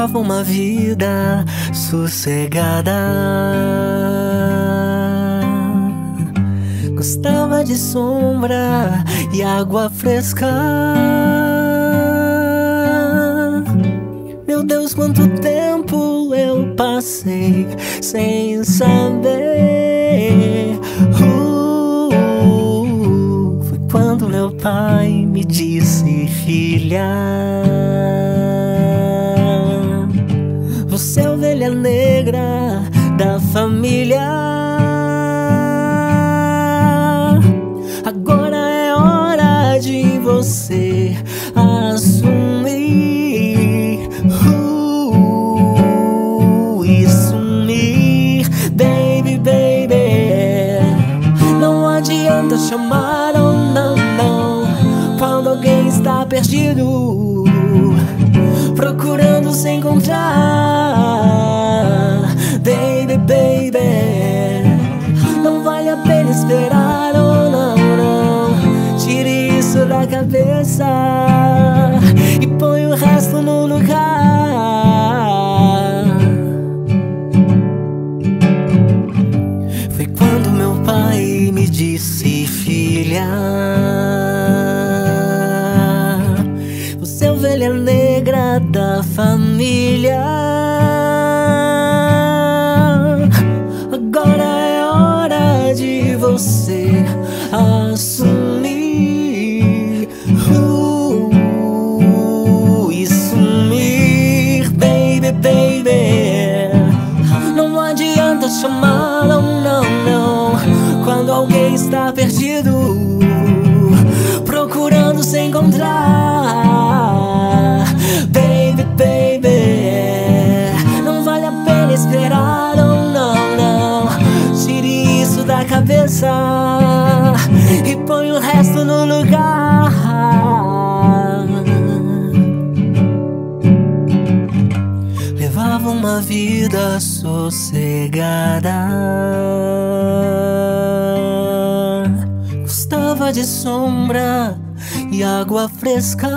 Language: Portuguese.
levava uma vida sossegada. Gostava de sombra e água fresca. Meu Deus, quanto tempo eu passei sem saber. Uh, foi quando meu pai me disse, filha. Você é ovelha negra da família. Agora é hora de você assumir uh, e sumir, baby, baby. Não adianta chamar, oh, não, não, quando alguém está perdido procurando se encontrar. Baby, não vale a pena esperar, oh não, não. Tire isso da cabeça e põe o resto no lugar. Foi quando meu pai me disse, filha. Você é ovelha negra da família. Hora de você assumir uh, e sumir, baby, baby. Não adianta não, não, não. Quando alguém está perdido, procurando se encontrar. Cabeça e põe o resto no lugar. Levava uma vida sossegada. Gostava de sombra e água fresca.